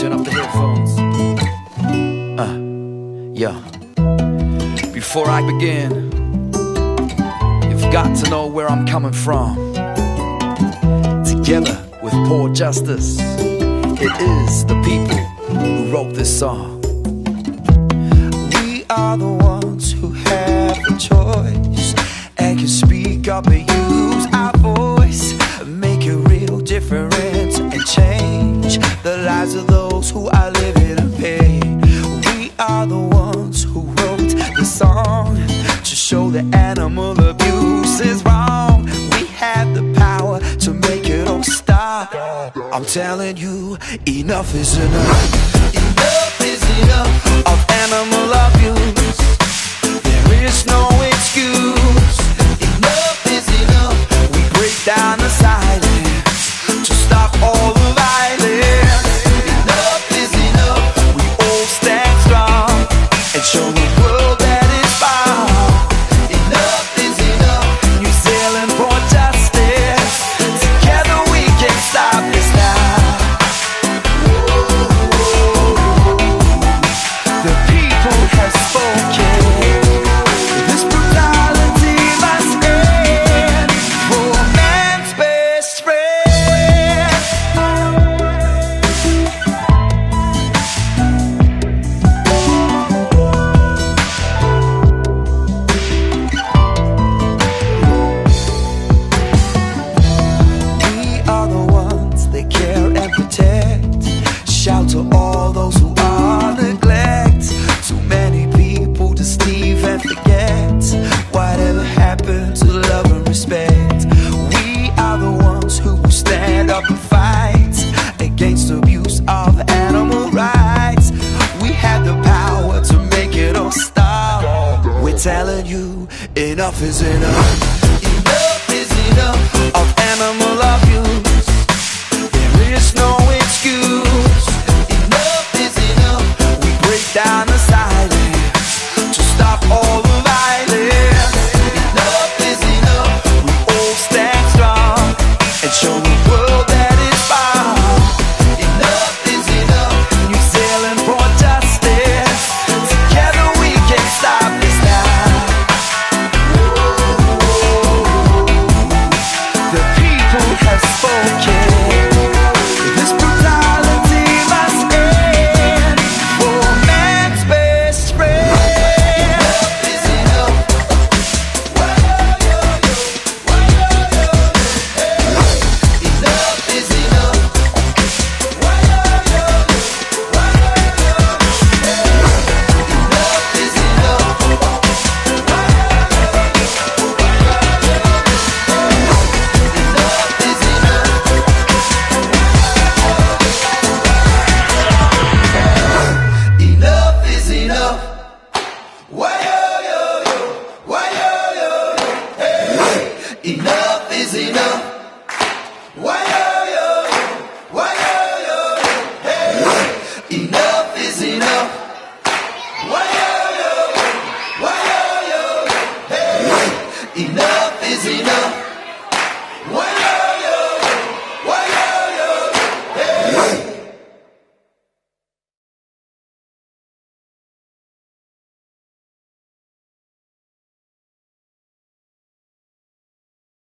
Turn up the headphones. Uh, yeah. Before I begin, you've got to know where I'm coming from. Together with Paw Justice, it is the people who wrote this song. We are the lives of those who are living in pain. We are the ones who wrote the song to show that animal abuse is wrong. We have the power to make it all stop. I'm telling you, enough is enough. Enough is enough of animal abuse. There is no enough is enough. Enough is enough of animal abuse. There is no Ignite.